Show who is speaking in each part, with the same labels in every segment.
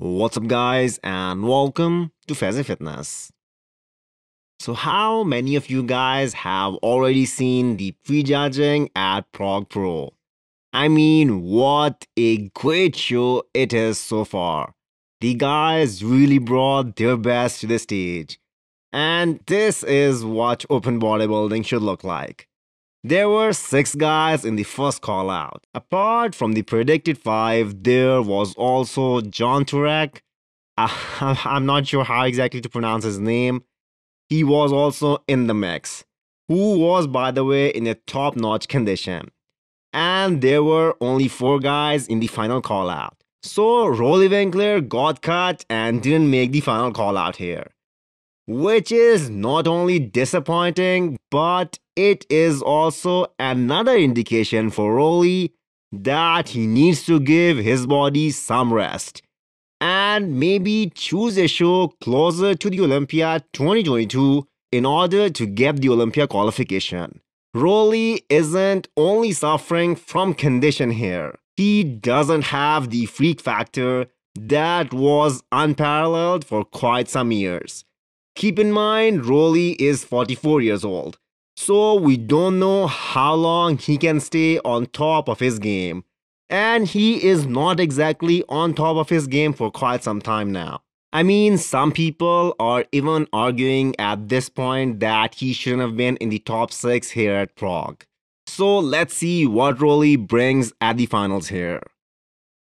Speaker 1: What's up, guys, and welcome to Fazi Fitness. So, how many of you guys have already seen the prejudging at Prague Pro? I mean, what a great show it is so far. The guys really brought their best to the stage. And this is what open bodybuilding should look like. There were six guys in the first call out. Apart from the predicted five, there was also John Turek. I'm not sure how exactly to pronounce his name. He was also in the mix, who was, by the way, in a top notch condition. And there were only four guys in the final call out. So Roelly Winklaar got cut and didn't make the final call out here which is not only disappointing, but it is also another indication for Roelly that he needs to give his body some rest and maybe choose a show closer to the Olympia 2022 in order to get the Olympia qualification. Roelly isn't only suffering from condition here, he doesn't have the freak factor that was unparalleled for quite some years. Keep in mind, Roelly is 44 years old, so we don't know how long he can stay on top of his game. And he is not exactly on top of his game for quite some time now. I mean, some people are even arguing at this point that he shouldn't have been in the top 6 here at Prague. So let's see what Roelly brings at the finals here.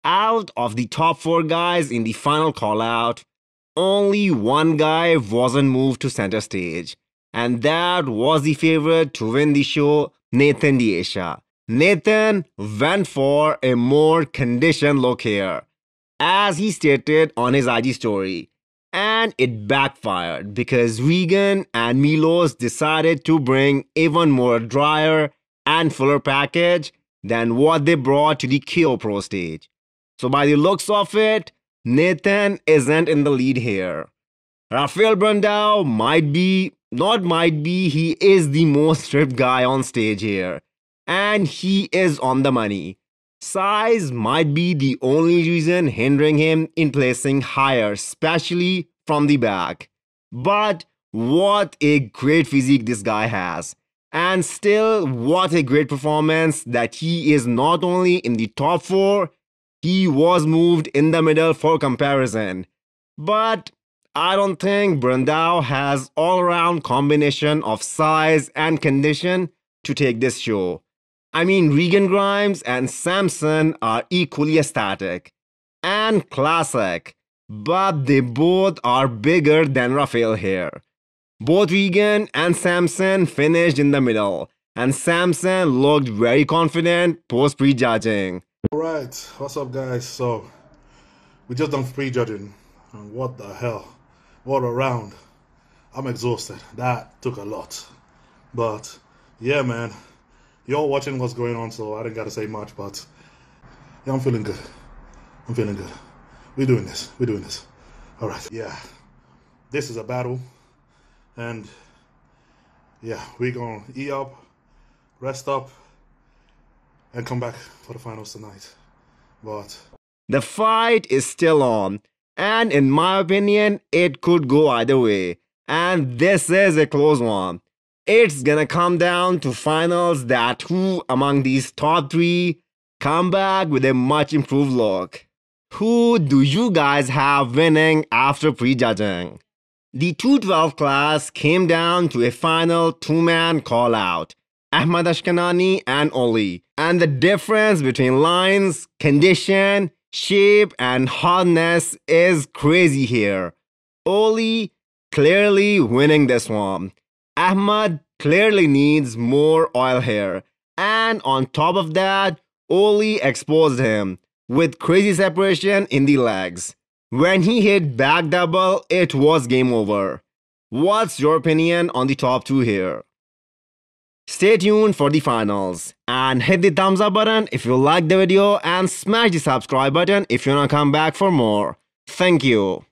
Speaker 1: Out of the top 4 guys in the final call out, only one guy wasn't moved to center stage, and that was the favorite to win the show, Nathan De Asha. Nathan went for a more conditioned look here, as he stated on his IG story. And it backfired because Regan and Milos decided to bring even more drier and fuller package than what they brought to the KO Pro stage. So by the looks of it, Nathan isn't in the lead here. Rafael Brandao might be, not might be, he is the most stripped guy on stage here. And he is on the money. Size might be the only reason hindering him in placing higher, especially from the back. But what a great physique this guy has. And still, what a great performance that he is not only in the top 4, he was moved in the middle for comparison. But I don't think Brandao has all-around combination of size and condition to take this show. I mean, Regan Grimes and Samson are equally aesthetic and classic, but they both are bigger than Rafael here. Both Regan and Samson finished in the middle, and Samson looked very confident post prejudging.
Speaker 2: All right, what's up, guys? So, we just done prejudging, and what the hell? What a round! I'm exhausted. That took a lot, but yeah, man, you're watching what's going on, so I didn't gotta say much, but yeah, I'm feeling good. I'm feeling good. We're doing this. We're doing this. All right, yeah, this is a battle, and yeah, we're gonna eat up, rest up and come back for the finals tonight. But
Speaker 1: the fight is still on, and in my opinion, it could go either way. And this is a close one. It's gonna come down to finals that who among these top three come back with a much improved look. Who do you guys have winning after prejudging? The 212 class came down to a final two man call out. Ahmad Ashkanani and Oli. And the difference between lines, condition, shape, and hardness is crazy here. Oli clearly winning this one. Ahmad clearly needs more oil here. And on top of that, Oli exposed him with crazy separation in the legs. When he hit back double, it was game over. What's your opinion on the top two here? Stay tuned for the finals and hit the thumbs up button if you like the video and smash the subscribe button if you wanna come back for more. Thank you.